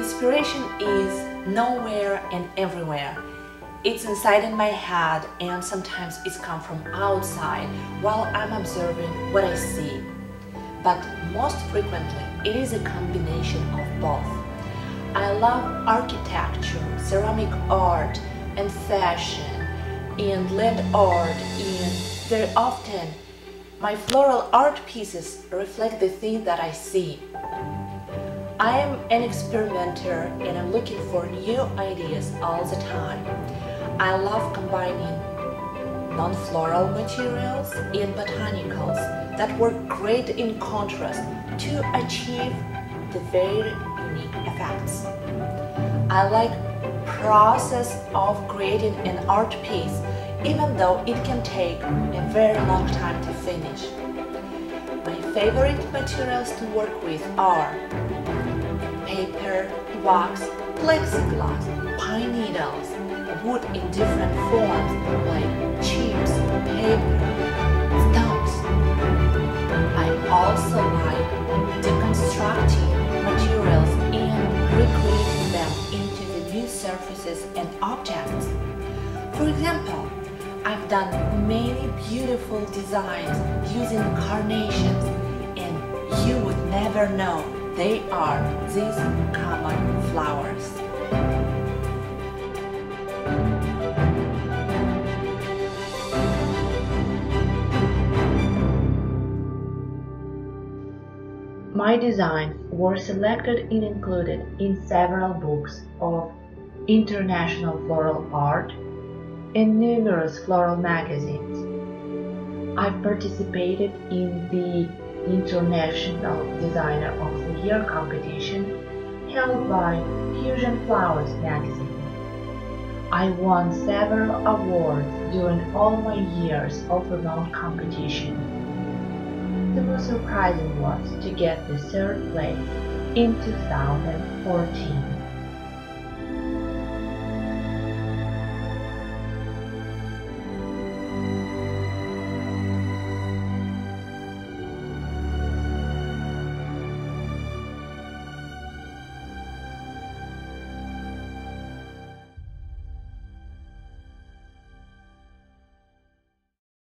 Inspiration is nowhere and everywhere. It's inside in my head and sometimes it's come from outside while I'm observing what I see. But most frequently, it is a combination of both. I love architecture, ceramic art, and fashion, and land art, and very often my floral art pieces reflect the thing that I see. I am an experimenter and I'm looking for new ideas all the time. I love combining non-floral materials and botanicals that work great in contrast to achieve the very unique effects. I like process of creating an art piece even though it can take a very long time to finish. My favorite materials to work with are wax, plexiglass, pine needles, wood in different forms like chips, paper, stumps. I also like deconstructing materials and recreating them into the new surfaces and objects. For example, I've done many beautiful designs using carnations and you would never know they are these common flowers. My designs were selected and included in several books of international floral art and numerous floral magazines. I've participated in the International Designer of the Year competition held by Fusion Flowers magazine. I won several awards during all my years of renowned competition. The most surprising was to get the third place in 2014.